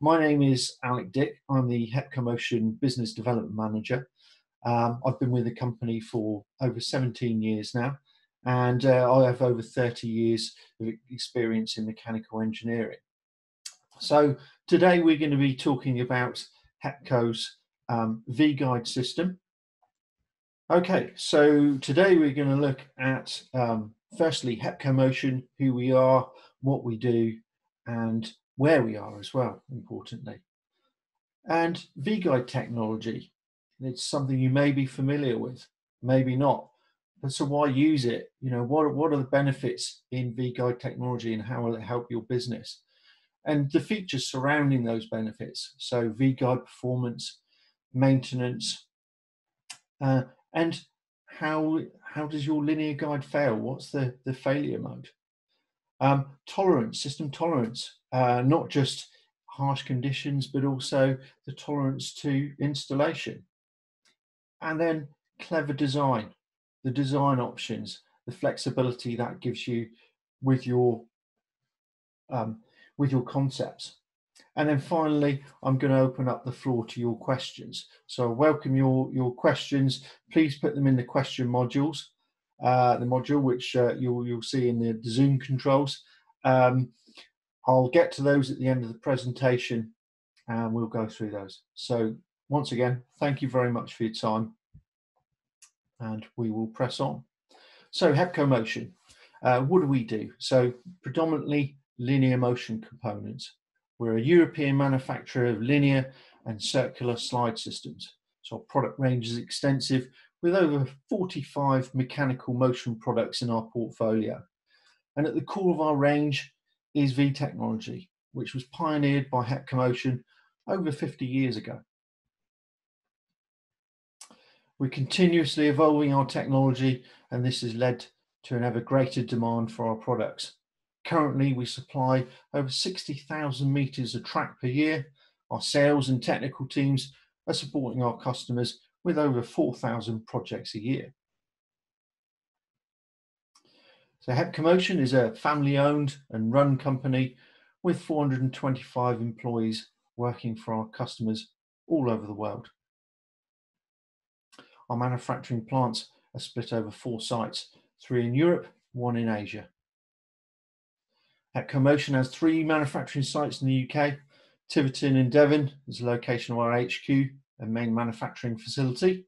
my name is Alec Dick. I'm the HepcoMotion Business Development Manager. Um, I've been with the company for over 17 years now, and uh, I have over 30 years of experience in mechanical engineering. So today we're going to be talking about HEPCO's um, V-Guide system. Okay, so today we're going to look at um, firstly HepcoMotion, who we are, what we do, and where we are as well, importantly. And V-Guide technology, it's something you may be familiar with, maybe not. But so why use it? You know, what, what are the benefits in V-Guide technology and how will it help your business? And the features surrounding those benefits. So V-Guide performance, maintenance, uh, and how how does your linear guide fail? What's the, the failure mode? Um, tolerance, system tolerance, uh, not just harsh conditions, but also the tolerance to installation. And then clever design, the design options, the flexibility that gives you with your um, with your concepts. And then finally, I'm going to open up the floor to your questions. So I welcome your, your questions. Please put them in the question modules, the module which uh, you'll, you'll see in the, Zoom controls. Um, I'll get to those at the end of the presentation and we'll go through those. So once again, thank you very much for your time and we will press on. So HepcoMotion, uh, what do we do? So predominantly linear motion components. We're a European manufacturer of linear and circular slide systems. So our product range is extensive with over 45 mechanical motion products in our portfolio. And at the core of our range is V technology, which was pioneered by HepcoMotion over 50 years ago. We're continuously evolving our technology, and this has led to an ever greater demand for our products. Currently, we supply over 60,000 meters of track per year. Our sales and technical teams are supporting our customers with over 4,000 projects a year. So HepcoMotion is a family owned and run company with 425 employees working for our customers all over the world. Our manufacturing plants are split over four sites, three in Europe, one in Asia. HepcoMotion has three manufacturing sites in the UK. Tiverton in Devon is the location of our HQ and main manufacturing facility.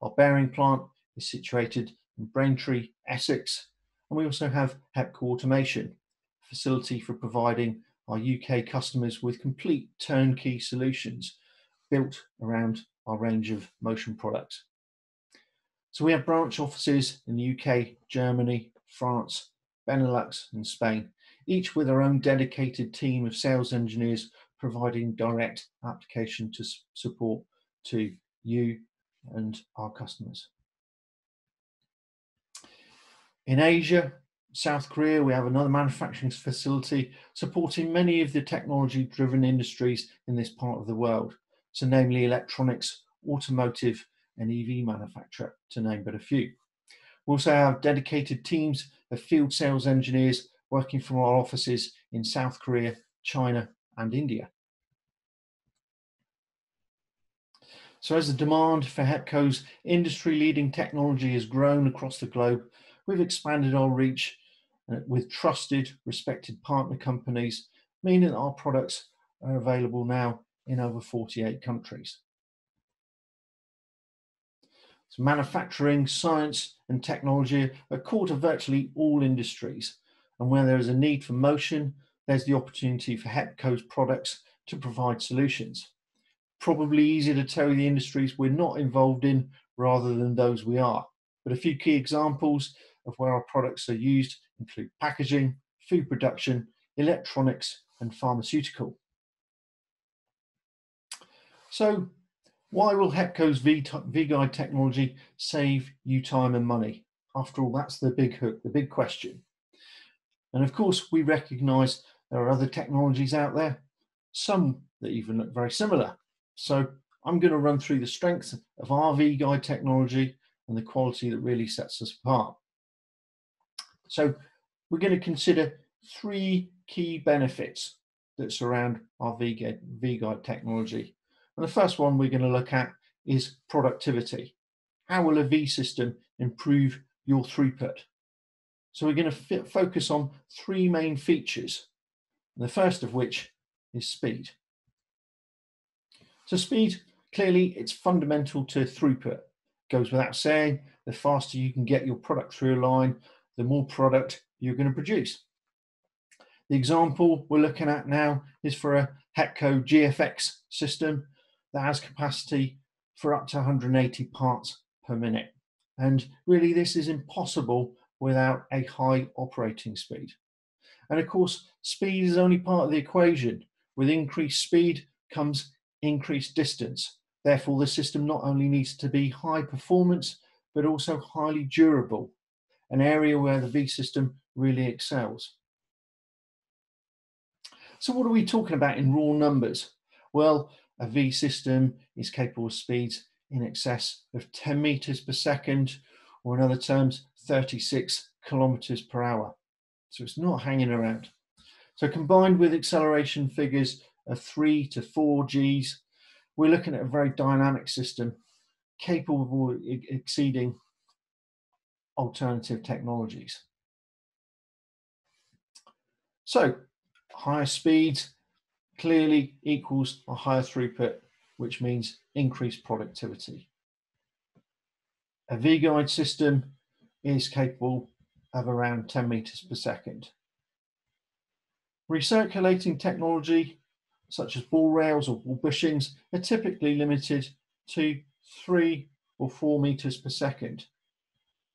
Our bearing plant is situated in Braintree, Essex, and we also have HEPCO Automation, a facility for providing our UK customers with complete turnkey solutions built around our range of motion products. So we have branch offices in the UK, Germany, France, Benelux, and Spain, each with our own dedicated team of sales engineers providing direct application to support to you and our customers. In Asia, South Korea, we have another manufacturing facility supporting many of the technology driven industries in this part of the world. So, namely electronics, automotive, and EV manufacture, to name but a few. We also have dedicated teams of field sales engineers working from our offices in South Korea, China, and India. So, as the demand for HEPCO's industry leading technology has grown across the globe, we've expanded our reach uh, with trusted, respected partner companies, meaning that our products are available now in over 48 countries. So manufacturing, science, and technology are core to virtually all industries. And where there is a need for motion, there's the opportunity for HEPCO's products to provide solutions. Probably easier to tell the industries we're not involved in rather than those we are. But a few key examples of where our products are used include packaging, food production, electronics, and pharmaceutical. So, why will HEPCO's V-Guide technology save you time and money? After all, that's the big hook, the big question. And of course, we recognize there are other technologies out there, some that even look very similar. So I'm going to run through the strengths of our V-Guide technology and the quality that really sets us apart. So we're going to consider three key benefits that surround our V-Guide technology. And the first one we're going to look at is productivity. How will a V system improve your throughput? So we're going to focus on three main features, the first of which is speed. So speed, clearly it's fundamental to throughput. Goes without saying, the faster you can get your product through a line, the more product you're going to produce. The example we're looking at now is for a Hepco GFX system that has capacity for up to 180 parts per minute. And really this is impossible without a high operating speed. And of course, speed is only part of the equation. With increased speed comes increased distance. Therefore, the system not only needs to be high performance, but also highly durable, an area where the V system really excels. So what are we talking about in raw numbers? Well, a V system is capable of speeds in excess of 10 meters per second, or in other terms, 36 kilometers per hour. So it's not hanging around. So combined with acceleration figures of three to four Gs, we're looking at a very dynamic system capable of exceeding alternative technologies. So higher speeds clearly equals a higher throughput, which means increased productivity. A V-guide system is capable of around 10 meters per second. Recirculating technology, such as ball rails or ball bushings, are typically limited to three or four meters per second.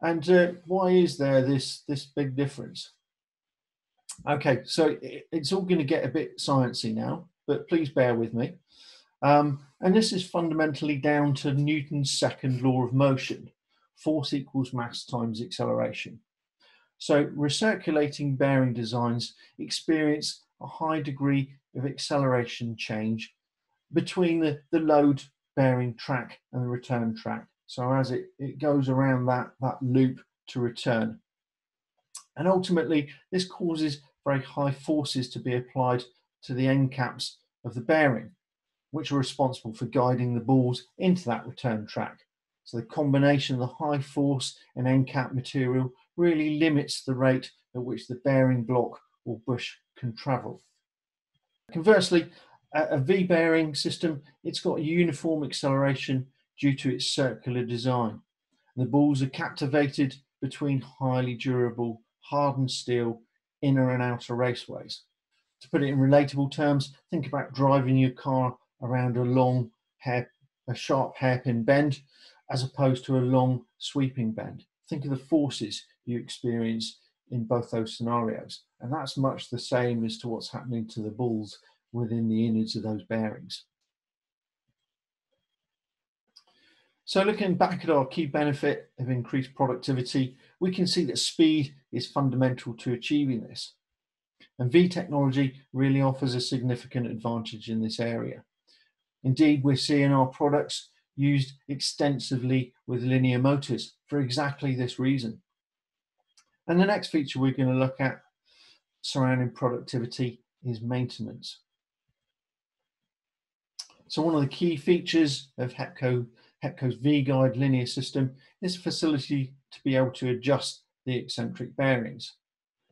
And uh, why is there this, this big difference? Okay, so it's all going to get a bit sciencey now, but please bear with me. Um, and this is fundamentally down to Newton's second law of motion, force equals mass times acceleration. So recirculating bearing designs experience a high degree of acceleration change between the, the load bearing track and the return track. So as it, it goes around that, that loop to return. And ultimately, this causes very high forces to be applied to the end caps of the bearing, which are responsible for guiding the balls into that return track. So the combination of the high force and end cap material really limits the rate at which the bearing block or bush can travel. Conversely, a V bearing system, it's got uniform acceleration due to its circular design. The balls are captivated between highly durable hardened steel inner and outer raceways. To put it in relatable terms, think about driving your car around a long hair, a sharp hairpin bend as opposed to a long sweeping bend. Think of the forces you experience in both those scenarios. And that's much the same as to what's happening to the balls within the innards of those bearings. So looking back at our key benefit of increased productivity, we can see that speed is fundamental to achieving this. And V technology really offers a significant advantage in this area. Indeed, we're seeing our products used extensively with linear motors for exactly this reason. And the next feature we're going to look at surrounding productivity is maintenance. So one of the key features of Hepco Hepco's V-Guide linear system is a facility to be able to adjust the eccentric bearings.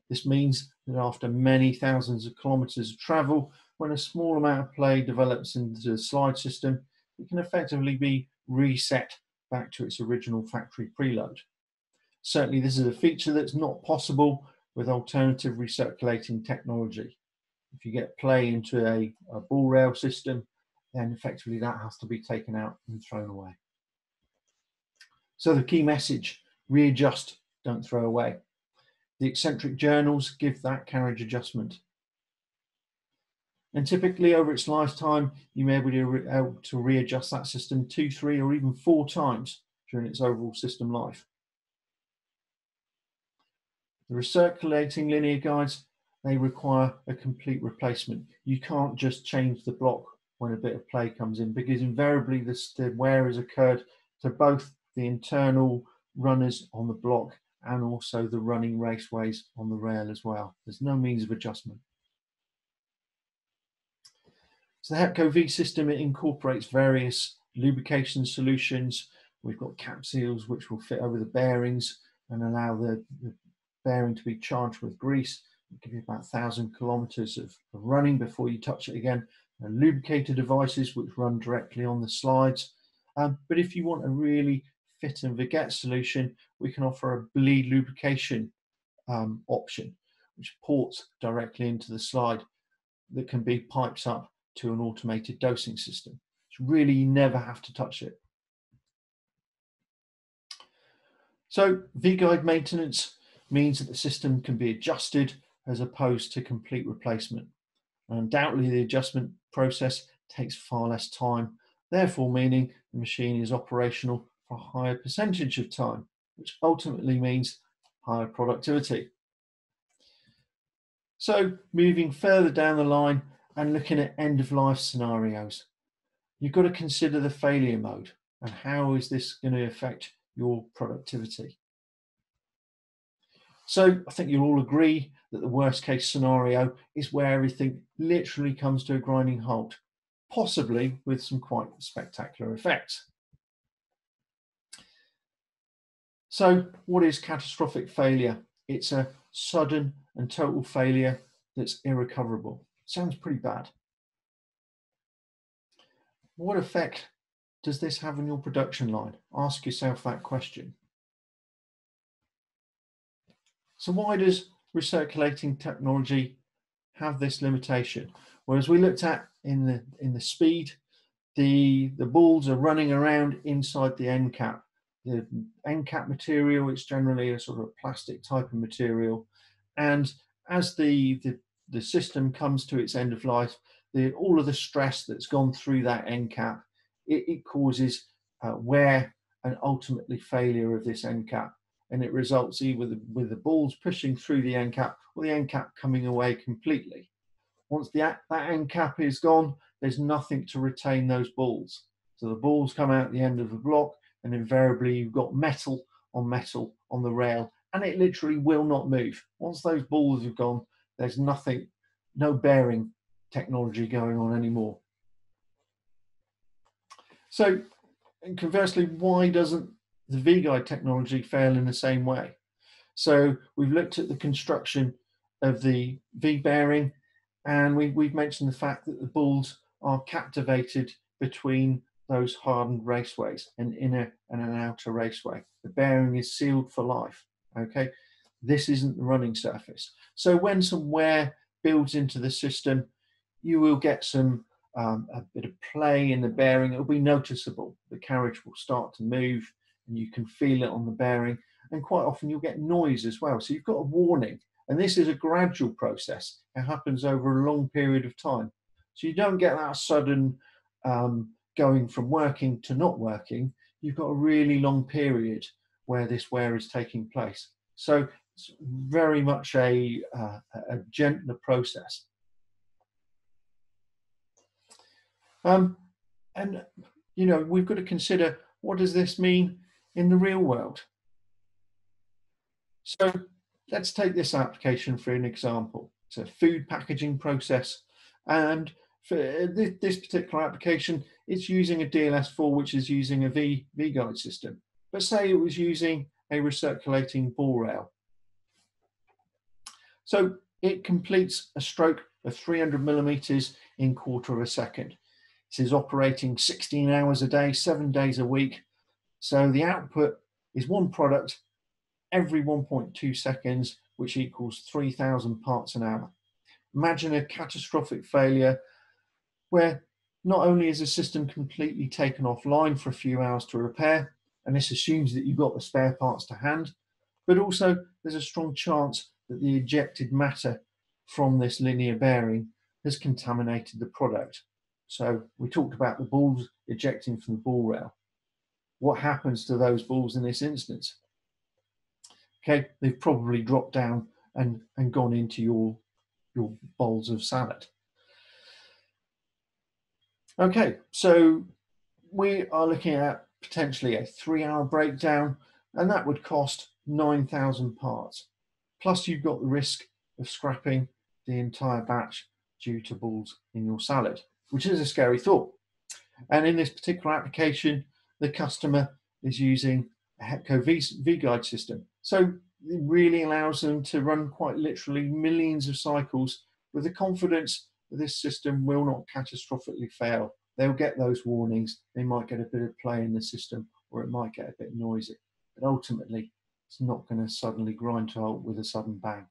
This means that after many thousands of kilometers of travel, when a small amount of play develops into the slide system, it can effectively be reset back to its original factory preload. Certainly this is a feature that's not possible with alternative recirculating technology. If you get play into a, a ball rail system, then effectively that has to be taken out and thrown away. So the key message, readjust, don't throw away. The eccentric journals give that carriage adjustment. And typically over its lifetime, you may be able to readjust that system two, three, or even four times during its overall system life. The recirculating linear guides, they require a complete replacement. You can't just change the block when a bit of play comes in because invariably this, the wear has occurred to both the internal runners on the block and also the running raceways on the rail as well. There's no means of adjustment. So the Hepco V system, it incorporates various lubrication solutions. We've got cap seals which will fit over the bearings and allow the, the bearing to be charged with grease. It'll give you about 1,000 kilometers of, running before you touch it again. And lubricator devices which run directly on the slides. Um, but if you want a really fit and forget solution, we can offer a bleed lubrication um, option, which ports directly into the slide that can be pipes up to an automated dosing system. It's really, you never have to touch it. So V-guide maintenance means that the system can be adjusted as opposed to complete replacement. And undoubtedly the adjustment process takes far less time, therefore meaning the machine is operational for a higher percentage of time, which ultimately means higher productivity. So moving further down the line and looking at end of life scenarios, you've got to consider the failure mode and how is this going to affect your productivity. So I think you'll all agree that the worst case scenario is where everything literally comes to a grinding halt, possibly with some quite spectacular effects. So what is catastrophic failure? It's a sudden and total failure that's irrecoverable. Sounds pretty bad. What effect does this have on your production line? Ask yourself that question. So why does recirculating technology have this limitation? Whereas we looked at in the in the speed, the the balls are running around inside the end cap. The end cap material is generally a sort of plastic type of material, and as the the, the system comes to its end of life, the, all of the stress that's gone through that end cap, it, it causes uh, wear and ultimately failure of this end cap and it results either with the, with the balls pushing through the end cap or the end cap coming away completely. Once the, that end cap is gone, there's nothing to retain those balls. So the balls come out the end of the block and invariably you've got metal on metal on the rail and it literally will not move. Once those balls have gone, there's nothing, no bearing technology going on anymore. So conversely, why doesn't the V-guide technology fail in the same way. So we've looked at the construction of the V-bearing and we, we've mentioned the fact that the balls are captivated between those hardened raceways, an inner and an outer raceway. The bearing is sealed for life, okay? This isn't the running surface. So when some wear builds into the system, you will get some um, a bit of play in the bearing. It'll be noticeable. The carriage will start to move and you can feel it on the bearing. And quite often you'll get noise as well. So you've got a warning. And this is a gradual process. It happens over a long period of time. So you don't get that sudden um, going from working to not working. You've got a really long period where this wear is taking place. So it's very much a, uh, a gentler process. Um, and, you know, we've got to consider what does this mean in the real world. So let's take this application for an example. It's a food packaging process. And for uh, this particular application, it's using a DLS4, which is using a V, V-guide system. But say it was using a recirculating ball rail. So it completes a stroke of 300 millimeters in quarter of a second. This is operating 16 hours a day, seven days a week, so the output is one product every 1.2 seconds, which equals 3,000 parts an hour. Imagine a catastrophic failure where not only is the system completely taken offline for a few hours to repair, and this assumes that you've got the spare parts to hand, but also there's a strong chance that the ejected matter from this linear bearing has contaminated the product. So we talked about the balls ejecting from the ball rail what happens to those balls in this instance? Okay, they've probably dropped down and, and gone into your, your bowls of salad. Okay, so we are looking at potentially a three hour breakdown and that would cost 9,000 parts. Plus you've got the risk of scrapping the entire batch due to balls in your salad. which is a scary thought. And in this particular application, the customer is using a Hepco V, V-Guide system. So it really allows them to run quite literally millions of cycles with the confidence that this system will not catastrophically fail. They'll get those warnings. They might get a bit of play in the system or it might get a bit noisy. But ultimately, it's not going to suddenly grind to halt with a sudden bang.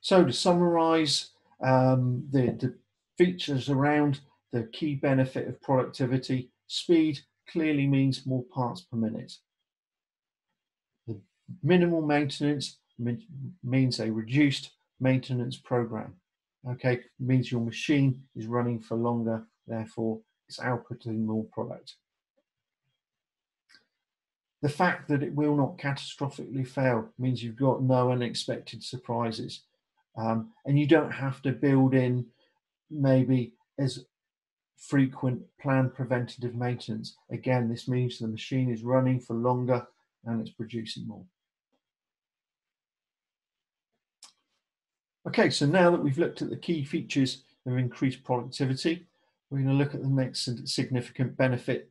So to summarize um, the, the features around the key benefit of productivity, speed clearly means more parts per minute. The minimal maintenance means a reduced maintenance program. Okay, means your machine is running for longer, therefore it's outputting more product. The fact that it will not catastrophically fail means you've got no unexpected surprises. Um, and you don't have to build in maybe as frequent planned preventative maintenance. Again, this means the machine is running for longer and it's producing more. Okay, so now that we've looked at the key features of increased productivity, we're going to look at the next significant benefit,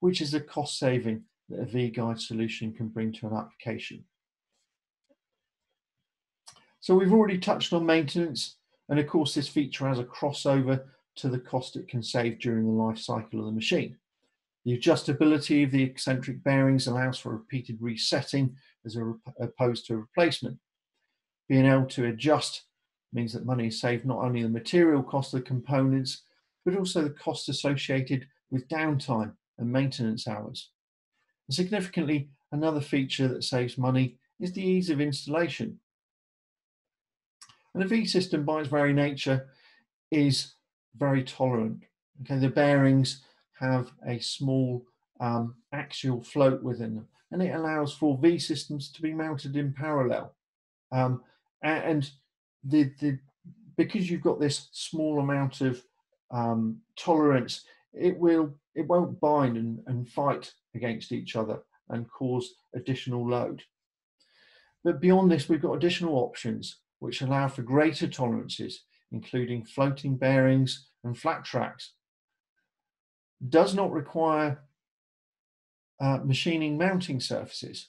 which is the cost saving that a V-Guide solution can bring to an application. So we've already touched on maintenance, and of course this feature has a crossover to the cost it can save during the life cycle of the machine. The adjustability of the eccentric bearings allows for repeated resetting as opposed to replacement. Being able to adjust means that money is saved not only the material cost of the components, but also the cost associated with downtime and maintenance hours. And significantly, another feature that saves money is the ease of installation. And the V system, by its very nature, is very tolerant. Okay, the bearings have a small um, axial float within them, and it allows for V systems to be mounted in parallel. Um, and the, the because you've got this small amount of um, tolerance, it will it won't bind and, and fight against each other and cause additional load. But beyond this, we've got additional options which allow for greater tolerances, including floating bearings and flat tracks. Does not require uh, machining mounting surfaces.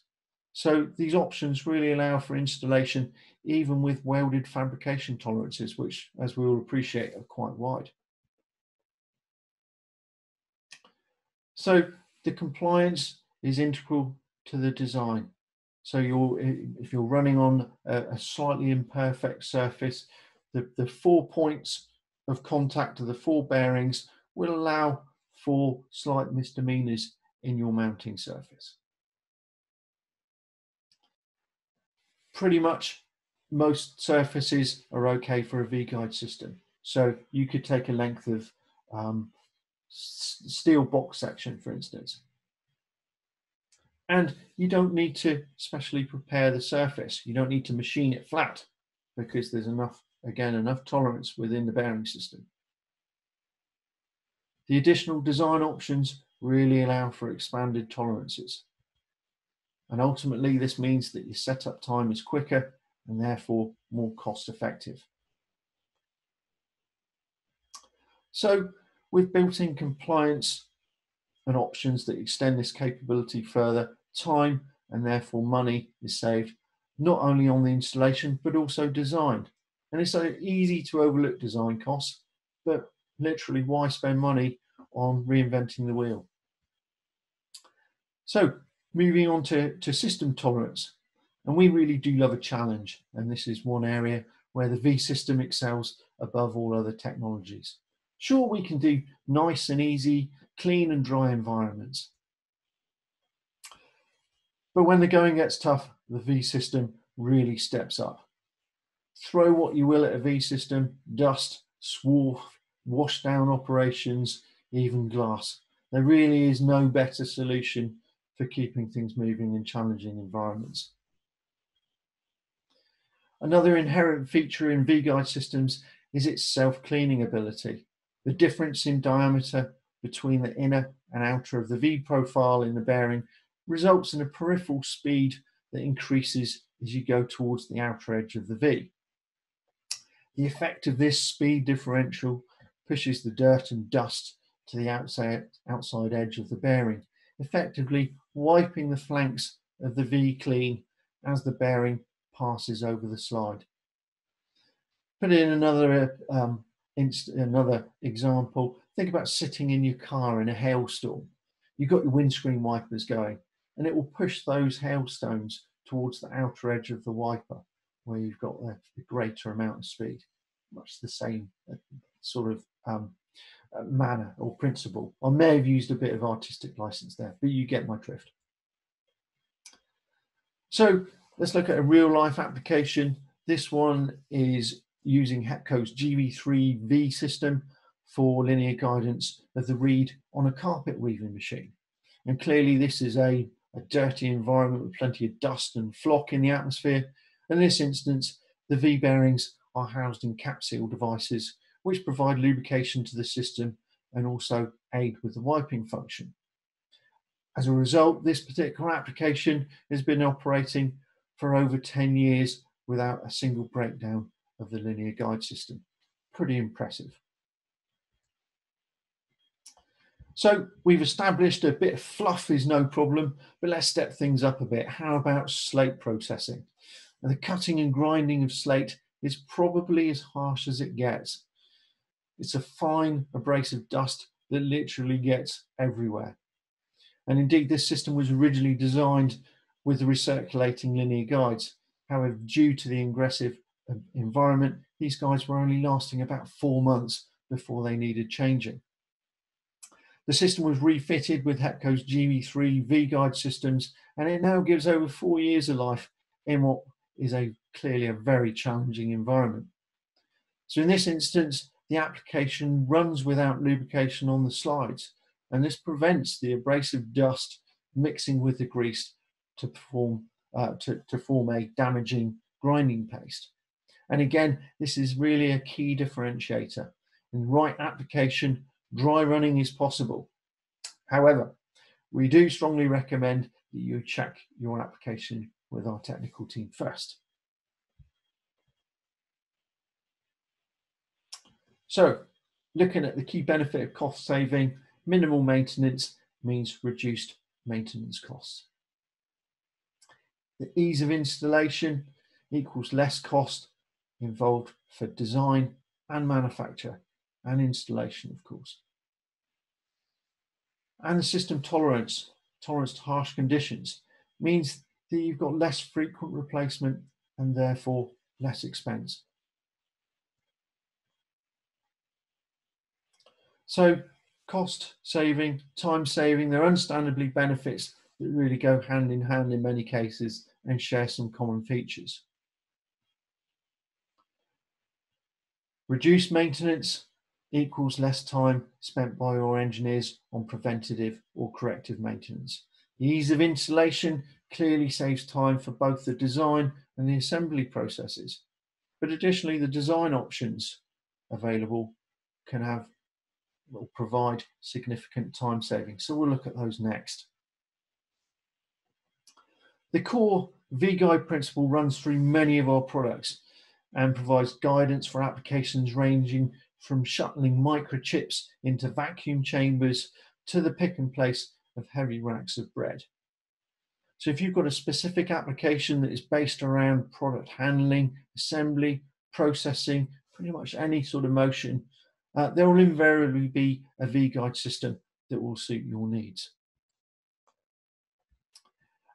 So these options really allow for installation even with welded fabrication tolerances, which as we will appreciate are quite wide. So the compliance is integral to the design. So you're, if you're running on a, a slightly imperfect surface, the, the four points of contact of the four bearings will allow for slight misdemeanors in your mounting surface. Pretty much most surfaces are okay for a V-guide system. So you could take a length of um, steel box section, for instance. And you don't need to specially prepare the surface. You don't need to machine it flat because there's enough, again, enough tolerance within the bearing system. The additional design options really allow for expanded tolerances. And ultimately, this means that your setup time is quicker and therefore more cost effective. So with built-in compliance and options that extend this capability further, time and therefore money is saved not only on the installation but also design. And it's so easy to overlook design costs, but literally why spend money on reinventing the wheel? So moving on to, to system tolerance. And we really do love a challenge. And this is one area where the V system excels above all other technologies. Sure, we can do nice and easy, clean and dry environments. But when the going gets tough, the V system really steps up. Throw what you will at a V system, dust, swarf, wash down operations, even glass. There really is no better solution for keeping things moving in challenging environments. Another inherent feature in V-Guide systems is its self-cleaning ability. The difference in diameter between the inner and outer of the V profile in the bearing results in a peripheral speed that increases as you go towards the outer edge of the V. The effect of this speed differential pushes the dirt and dust to the outside, outside edge of the bearing, effectively wiping the flanks of the V clean as the bearing passes over the slide. Put in another um, another example. Think about sitting in your car in a hailstorm. You've got your windscreen wipers going, and it will push those hailstones towards the outer edge of the wiper where you've got the greater amount of speed. Much the same uh, sort of um, uh, manner or principle. I may have used a bit of artistic license there, but you get my drift. So let's look at a real life application. This one is using Hepco's GV3V system for linear guidance of the reed on a carpet weaving machine. And clearly this is a a dirty environment with plenty of dust and flock in the atmosphere. In this instance, the V bearings are housed in cap seal devices, which provide lubrication to the system and also aid with the wiping function. As a result, this particular application has been operating for over 10 years without a single breakdown of the linear guide system. Pretty impressive. So we've established a bit of fluff is no problem, but let's step things up a bit. How about slate processing? And the cutting and grinding of slate is probably as harsh as it gets. It's a fine abrasive dust that literally gets everywhere. And indeed, this system was originally designed with the recirculating linear guides. However, due to the aggressive uh, environment, these guides were only lasting about four months before they needed changing. The system was refitted with Hepco's GV3 V-Guide systems, and it now gives over four years of life in what is a clearly a very challenging environment. So in this instance, the application runs without lubrication on the slides, and this prevents the abrasive dust mixing with the grease to perform uh, to, to form a damaging grinding paste. And again, this is really a key differentiator. In right application, dry running is possible. However, we do strongly recommend that you check your application with our technical team first. So, looking at the key benefit of cost saving, minimal maintenance means reduced maintenance costs. The ease of installation equals less cost involved for design and manufacture and installation, of course. And the system tolerance, tolerance to harsh conditions, means that you've got less frequent replacement and therefore less expense. So cost saving, time saving, they're understandably benefits that really go hand in hand in many cases and share some common features. Reduced maintenance equals less time spent by your engineers on preventative or corrective maintenance. Ease of installation clearly saves time for both the design and the assembly processes. But additionally, the design options available can have will provide significant time saving. So we'll look at those next. The core V-Guide principle runs through many of our products and provides guidance for applications ranging from shuttling microchips into vacuum chambers to the pick and place of heavy racks of bread. So if you've got a specific application that is based around product handling, assembly, processing, pretty much any sort of motion, uh, there will invariably be a V-Guide system that will suit your needs.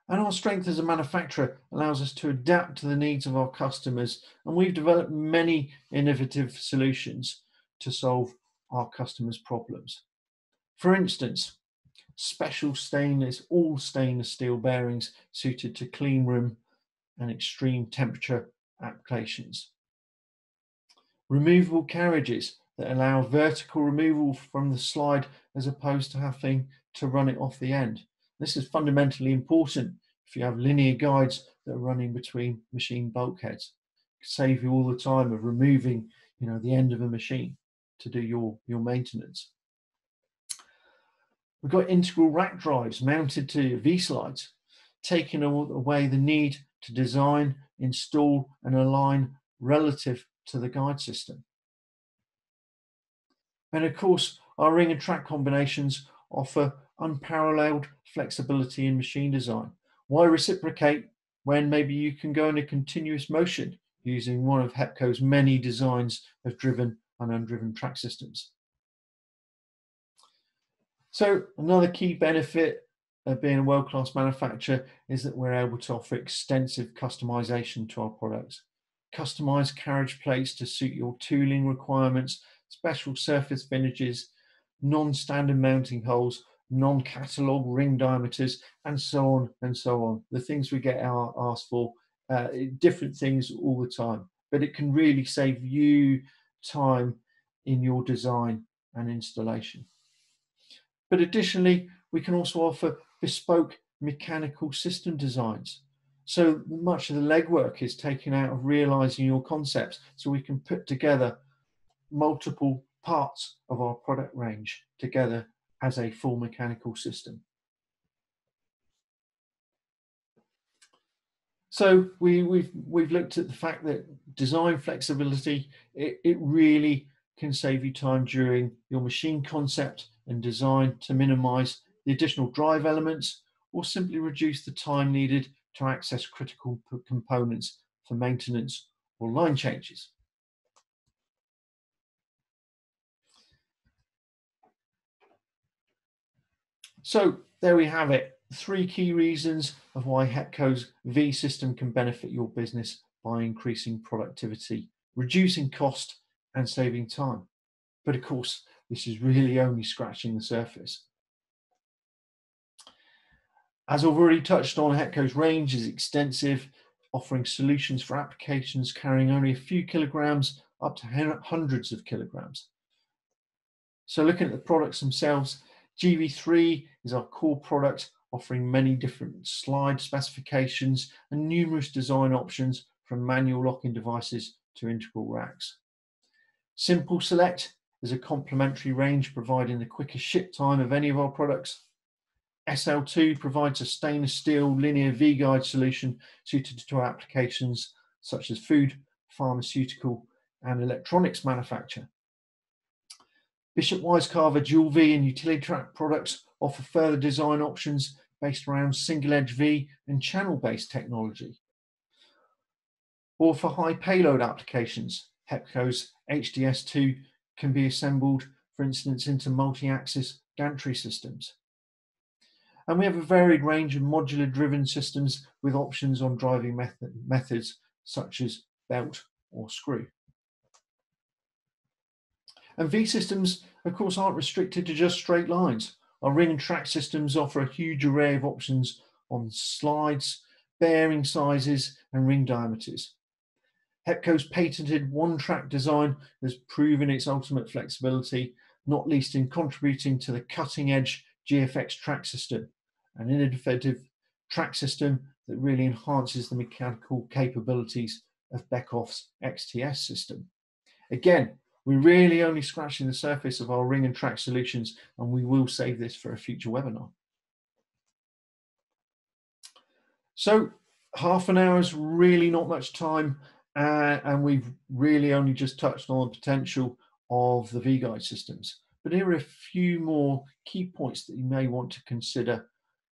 And our strength as a manufacturer allows us to adapt to the needs of our customers. And we've developed many innovative solutions to solve our customers' problems. For instance, special stainless, all stainless steel bearings suited to clean room and extreme temperature applications. Removable carriages that allow vertical removal from the slide as opposed to having to run it off the end. This is fundamentally important if you have linear guides that are running between machine bulkheads. Save you all the time of removing, you know, the end of a machine to do your, your maintenance. We've got integral rack drives mounted to V-slides, taking away the need to design, install and align relative to the guide system. And of course, our ring and track combinations offer unparalleled flexibility in machine design. Why reciprocate when maybe you can go in a continuous motion using one of Hepco's many designs of driven and undriven track systems? So another key benefit of being a world-class manufacturer is that we're able to offer extensive customization to our products. Customized carriage plates to suit your tooling requirements, special surface finishes, non-standard mounting holes, non-catalog ring diameters, and so on and so on. The things we get asked for, uh, different things all the time, but it can really save you time in your design and installation. But additionally, we can also offer bespoke mechanical system designs. So much of the legwork is taken out of realizing your concepts so we can put together multiple parts of our product range together as a full mechanical system. So we, we've we've looked at the fact that design flexibility it, it really can save you time during your machine concept and design to minimize the additional drive elements or simply reduce the time needed to access critical components for maintenance or line changes. So there we have it. Three key reasons of why Hepco's V system can benefit your business by increasing productivity, reducing cost and saving time. But of course, this is really only scratching the surface. As I've already touched on, Hepco's range is extensive, offering solutions for applications carrying only a few kilograms up to hundreds of kilograms. So looking at the products themselves, GV3 is our core product offering many different slide specifications and numerous design options from manual locking devices to integral racks. Simple Select is a complementary range providing the quickest ship time of any of our products. SL2 provides a stainless steel linear V-guide solution suited to our applications such as food, pharmaceutical and electronics manufacture. Bishop Wisecarver Dual V and Utility Track products offer further design options based around single edge V and channel based technology. Or for high payload applications, Hepco's HDS2 can be assembled, for instance, into multi axis gantry systems. And we have a varied range of modular driven systems with options on driving method, methods such as belt or screw. And V systems, of course, aren't restricted to just straight lines. Our ring and track systems offer a huge array of options on slides, bearing sizes, and ring diameters. Hepco's patented one track design has proven its ultimate flexibility, not least in contributing to the cutting edge GFX track system, an innovative track system that really enhances the mechanical capabilities of Beckhoff's XTS system. Again, we're really only scratching the surface of our ring and track solutions, and we will save this for a future webinar. So half an hour is really not much time, uh, and we've really only just touched on the potential of the V-Guide systems. But here are a few more key points that you may want to consider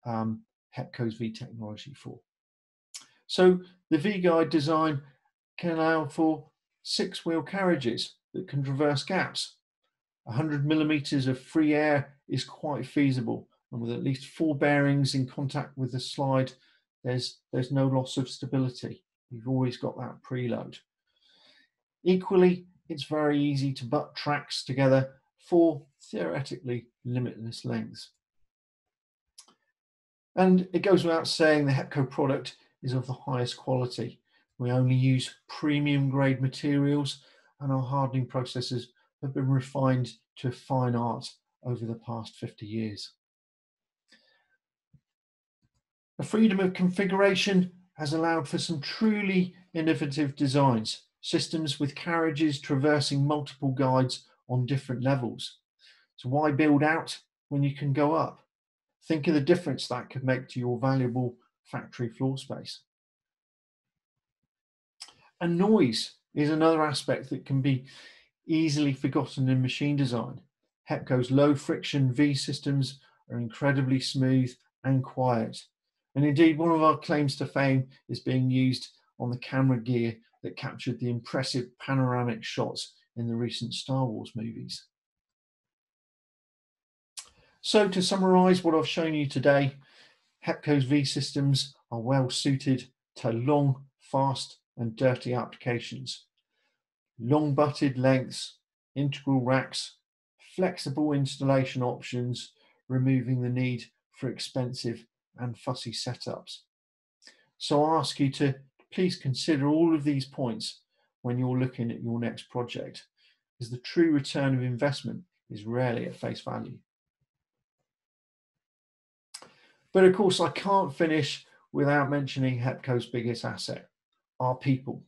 um, Hepco's V technology for. So the V-Guide design can allow for six wheel carriages that can traverse gaps. 100 millimeters of free air is quite feasible, and with at least four bearings in contact with the slide, there's, there's no loss of stability. You've always got that preload. Equally, it's very easy to butt tracks together for theoretically limitless lengths. And it goes without saying the Hepco product is of the highest quality. We only use premium grade materials and our hardening processes have been refined to fine art over the past 50 years. The freedom of configuration has allowed for some truly innovative designs, systems with carriages traversing multiple guides on different levels. So why build out when you can go up? Think of the difference that could make to your valuable factory floor space. And noise is another aspect that can be easily forgotten in machine design. Hepco's low friction V systems are incredibly smooth and quiet. And indeed, one of our claims to fame is being used on the camera gear that captured the impressive panoramic shots in the recent Star Wars movies. So to summarize what I've shown you today, Hepco's V systems are well suited to long, fast and dirty applications. Long butted lengths, integral racks, flexible installation options, removing the need for expensive and fussy setups. So I ask you to please consider all of these points when you're looking at your next project, as the true return of investment is rarely at face value. But of course, I can't finish without mentioning HEPCO's biggest asset, our people.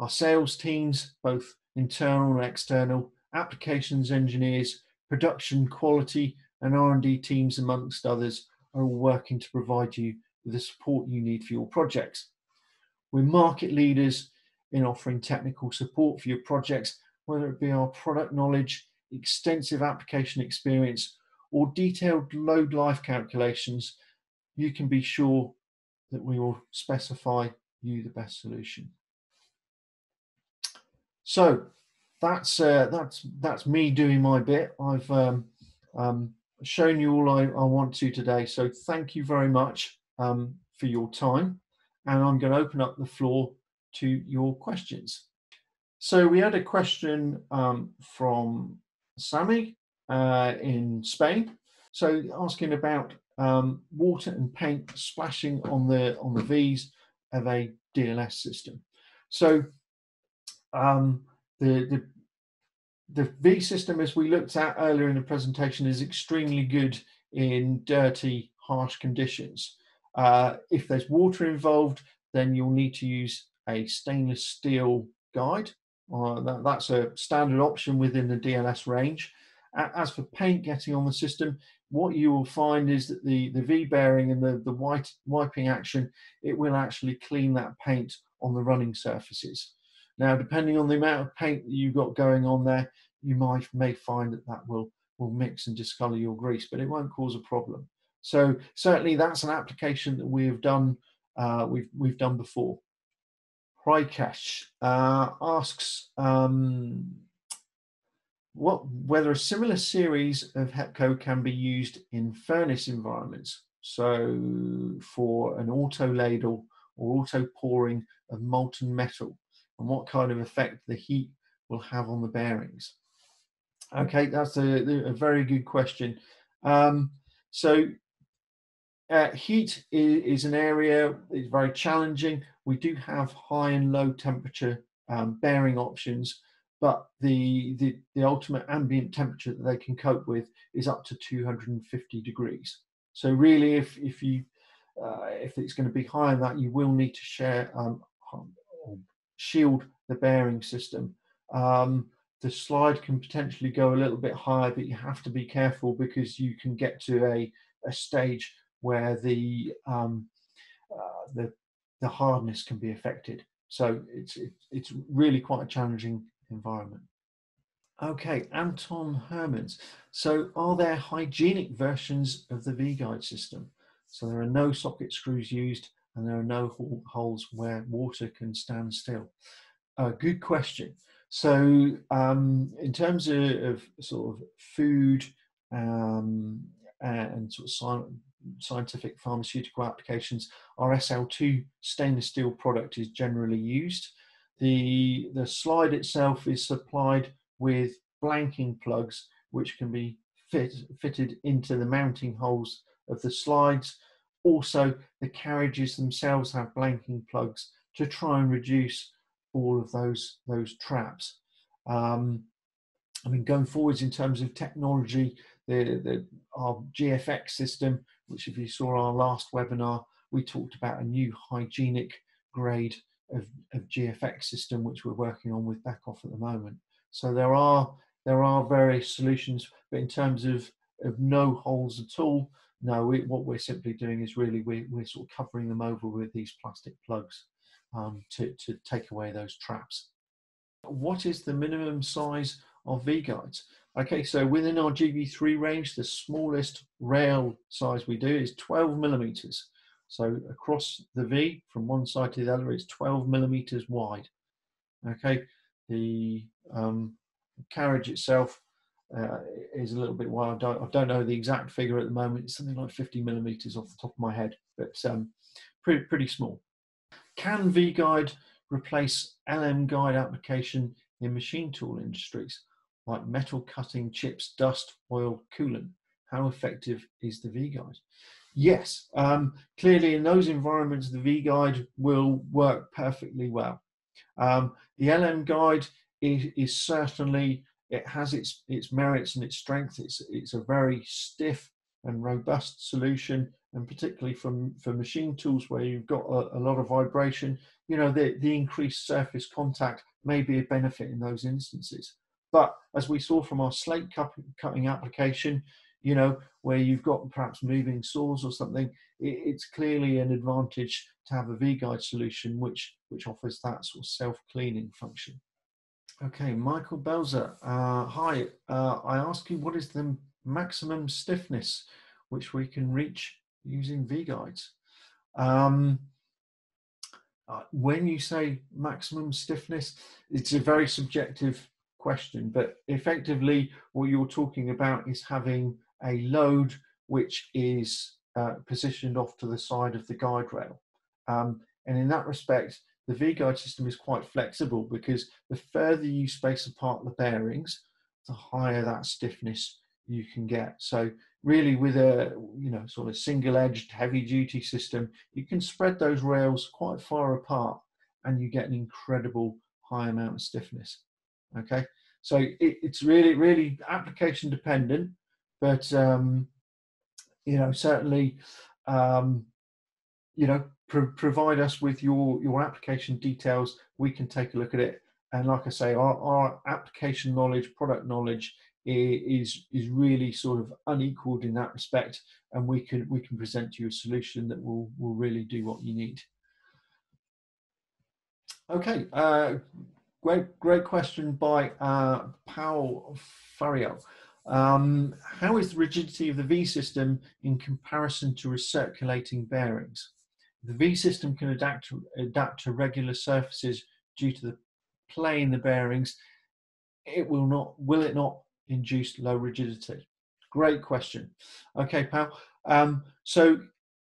Our sales teams, both internal and external, applications engineers, production quality and R&D teams amongst others are working to provide you with the support you need for your projects. We're market leaders in offering technical support for your projects, whether it be our product knowledge, extensive application experience, or detailed load life calculations, you can be sure that we will specify you the best solution. So that's uh, that's that's me doing my bit. I've um, um, shown you all I, I, want to today. So thank you very much um, for your time. And I'm going to open up the floor to your questions. So we had a question um, from Sammy uh, in Spain. So asking about um, water and paint splashing on the on the V's of a DLS system. So um, the, the the V system, as we looked at earlier in the presentation, is extremely good in dirty, harsh conditions. Uh, if there's water involved, then you'll need to use a stainless steel guide. Uh, that, that's a standard option within the DLS range. As for paint getting on the system, what you will find is that the, the V bearing and the, the white wiping action, it will actually clean that paint on the running surfaces. Now, depending on the amount of paint that you've got going on there, you might may find that that will will mix and discolor your grease, but it won't cause a problem. So certainly that's an application that we have done uh, we've we've done before. Prakash uh, asks um, what whether a similar series of HEPCO can be used in furnace environments. So for an auto ladle or auto pouring of molten metal and what kind of effect the heat will have on the bearings? Okay, that's a, a very good question. Um, so uh, heat is, is, an area that's very challenging. We do have high and low temperature um, bearing options, but the, the, the ultimate ambient temperature that they can cope with is up to 250 degrees. So really, if if you uh, if it's going to be higher than that, you will need to share um, shield the bearing system. Um, the slide can potentially go a little bit higher, but you have to be careful because you can get to a, a stage where the, um, uh, the, the hardness can be affected. So it's, it's really quite a challenging environment. Okay, Anton Hermans. So are there hygienic versions of the V-Guide system? So there are no socket screws used and there are no holes where water can stand still. Uh, good question. So, um, in terms of, of, sort of food um, and sort of scientific pharmaceutical applications, our SL2 stainless steel product is generally used. The, the slide itself is supplied with blanking plugs, which can be fit, fitted into the mounting holes of the slides. Also, the carriages themselves have blanking plugs to try and reduce all of those those traps. Um, I mean, going forwards in terms of technology, the, the our GFX system, which if you saw our last webinar, we talked about a new hygienic grade of, of GFX system, which we're working on with Beckhoff at the moment. So there are there are various solutions, but in terms of of no holes at all, no. We, what we're simply doing is really we, we're sort of covering them over with these plastic plugs um, to, to take away those traps. What is the minimum size of V-guides? Okay, so within our GV3 range, the smallest rail size we do is 12 millimeters. So across the V from one side to the other is 12 millimeters wide. Okay, the um, carriage itself uh, is a little bit don't, I don't, know the exact figure at the moment. It's something like 50 millimeters off the top of my head, but um, pretty, pretty small. Can V-Guide replace LM Guide application in machine tool industries like metal cutting, chips, dust, oil, coolant? How effective is the V-Guide? Yes, um, clearly in those environments, the V-Guide will work perfectly well. Um, the LM Guide is, is certainly it has its its merits and its strength. It's it's a very stiff and robust solution, and particularly from for machine tools where you've got a, a lot of vibration, you know the the increased surface contact may be a benefit in those instances. But as we saw from our slate cutting application, you know where you've got perhaps moving saws or something, it, it's clearly an advantage to have a V-guide solution which which offers that sort of self-cleaning function. Okay, Michael Belzer. Uh, hi, uh, I ask you what is the maximum stiffness which we can reach using V-guides? Um, uh, when you say maximum stiffness, it's a very subjective question, but effectively what you're talking about is having a load which is uh, positioned off to the side of the guide rail. Um, and in that respect, the V-guide system is quite flexible because the further you space apart the bearings, the higher that stiffness you can get. So really with a you know sort of single-edged heavy-duty system, you can spread those rails quite far apart and you get an incredible high amount of stiffness. Okay, so it, it's really really application dependent, but um, you know certainly um, you know pro- provide us with your your application details we can take a look at it and like i say our, our application knowledge product knowledge is is really sort of unequaled in that respect and we can we can present you a solution that will will really do what you need okay uh, great great question by uh, Paul Fario. Um, how is the rigidity of the V system in comparison to recirculating bearings? The V system can adapt to, adapt to regular surfaces due to the play in the bearings. It will not, will it not induce low rigidity? Great question. Okay, pal. Um, so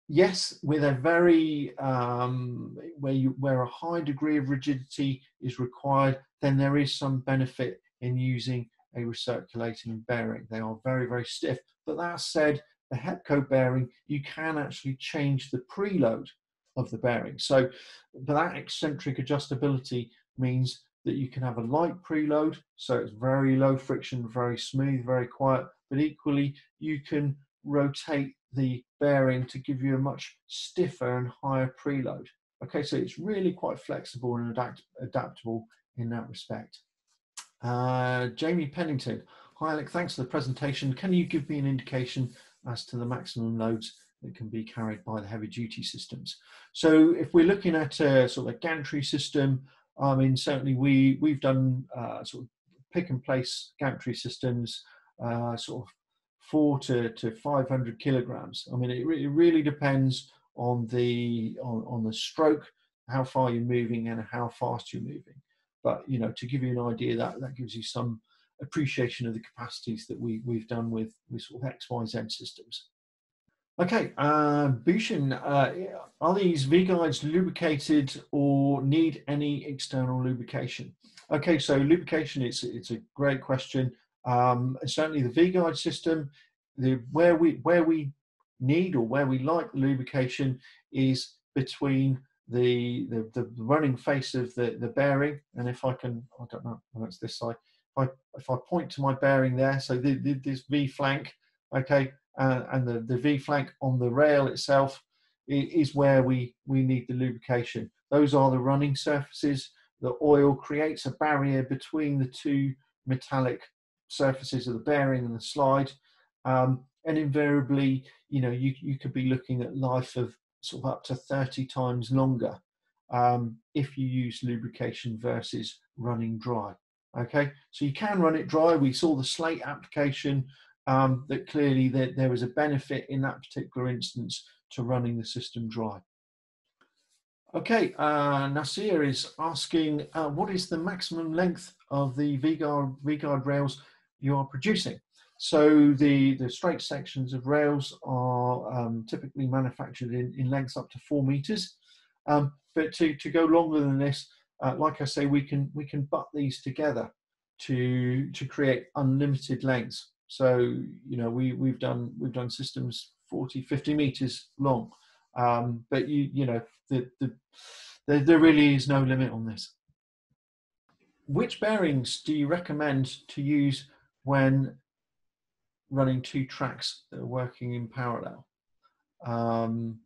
yes, with a very um, where you where a high degree of rigidity is required, then there is some benefit in using a recirculating bearing. They are very very stiff. But that said, the Hepco bearing you can actually change the preload of the bearing. So that eccentric adjustability means that you can have a light preload, so it's very low friction, very smooth, very quiet, but equally you can rotate the bearing to give you a much stiffer and higher preload. Okay, so it's really quite flexible and adapt adaptable in that respect. Uh, Jamie Pennington, hi Alec, thanks for the presentation. Can you give me an indication as to the maximum loads that can be carried by the heavy duty systems. So if we're looking at a sort of a gantry system, I mean, certainly we, we've done uh, sort of pick and place gantry systems, uh, sort of four to, to 500 kilograms. I mean, it, re- it really depends on the, on, on the stroke, how far you're moving and how fast you're moving. But, you know, to give you an idea, that, that gives you some appreciation of the capacities that we, we've done with, with sort of XYZ systems. Okay, uh, Bhushan, uh, are these V-guides lubricated or need any external lubrication? Okay, so lubrication, it's, it's a great question. Um, certainly the V-guide system, the, where, we, where we need or where we like lubrication is between the, the, the running face of the, the bearing. And if I can, I don't know, that's this side. If I, if I point to my bearing there, so the, the, this V flank, okay, uh, and the, the V flank on the rail itself is where we, we need the lubrication. Those are the running surfaces. The oil creates a barrier between the two metallic surfaces of the bearing and the slide. Um, and invariably, you know, you, you could be looking at life of sort of up to 30 times longer um, if you use lubrication versus running dry. Okay, so you can run it dry. We saw the slate application um, that clearly there, there was a benefit in that particular instance to running the system dry. Okay, uh, Nasir is asking, uh, what is the maximum length of the V-Guard, V-Guard rails you are producing? So the, the straight sections of rails are um, typically manufactured in, in lengths up to four meters. Um, but to, to go longer than this, uh, like I say, we can we can butt these together to to create unlimited lengths. So you know we we've done we've done systems 40, 50 meters long, um, but you you know the, the there, there really is no limit on this. Which bearings do you recommend to use when running two tracks that are working in parallel? Um,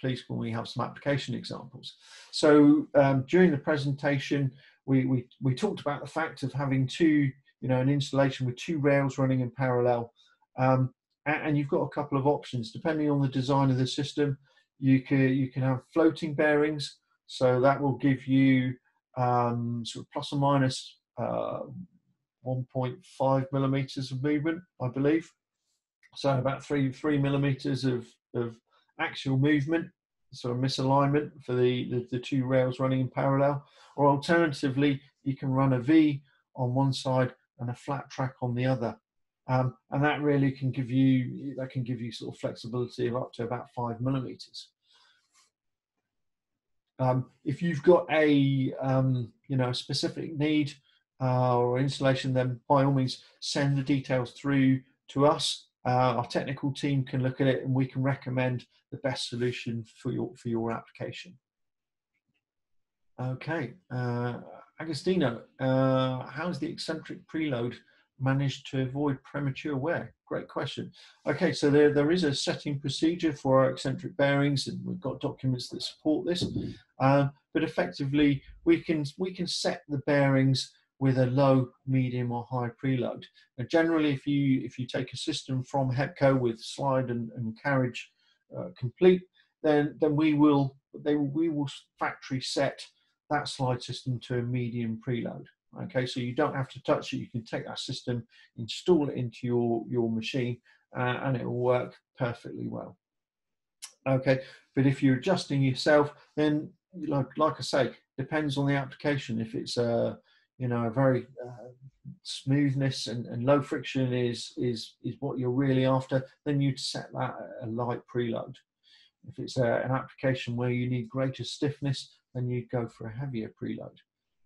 please can we have some application examples? So um, during the presentation, we, we, we talked about the fact of having two, you know, an installation with two rails running in parallel. Um, and, and, you've got a couple of options depending on the design of the system. You can, you can have floating bearings. So that will give you um, sort of plus or minus uh, 1.5 millimeters of movement, I believe. So about three, three millimeters of, of actual movement, sort of misalignment for the, the, the two rails running in parallel. Or alternatively, you can run a V on one side and a flat track on the other. Um, and that really can give you that can give you sort of flexibility of up to about five millimeters. Um, if you've got a um, you know specific need uh, or installation, then by all means send the details through to us uh, our technical team can look at it and we can recommend the best solution for your for your application. Okay, uh, Agostino, uh, how's the eccentric preload managed to avoid premature wear? Great question. Okay, so there, there is a setting procedure for our eccentric bearings, and we've got documents that support this. Uh, but effectively, we can we can set the bearings with a low, medium, or high preload. Now, generally, if you if you take a system from Hepco with slide and, and carriage uh, complete, then then we will they we will factory set that slide system to a medium preload. Okay, so you don't have to touch it. You can take that system, install it into your your machine, uh, and it will work perfectly well. Okay, but if you're adjusting yourself, then like like I say, depends on the application. If it's a you know, a very uh, smoothness and, and, low friction is is is what you're really after, then you'd set that a light preload. If it's a, an application where you need greater stiffness, then you'd go for a heavier preload.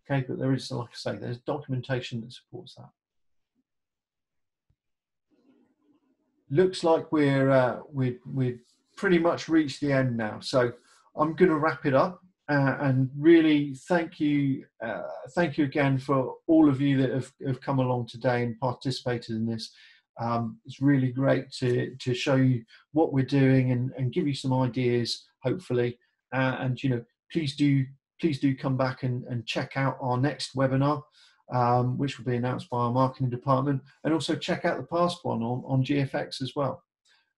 Okay, but there is, like I say, there's documentation that supports that. Looks like we're uh, we we've pretty much reached the end now, so I'm going to wrap it up uh, and really thank you, uh, thank you again for all of you that have, have come along today and participated in this. Um, it's really great to, to show you what we're doing and, and give you some ideas, hopefully. Uh, and you know, please do please do come back and, and check out our next webinar, um, which will be announced by our marketing department, and also check out the past one on, on GFX as well.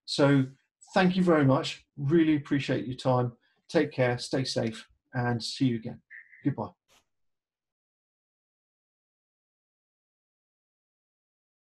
So thank you very much. Really appreciate your time. Take care. Stay safe and see you again. Goodbye.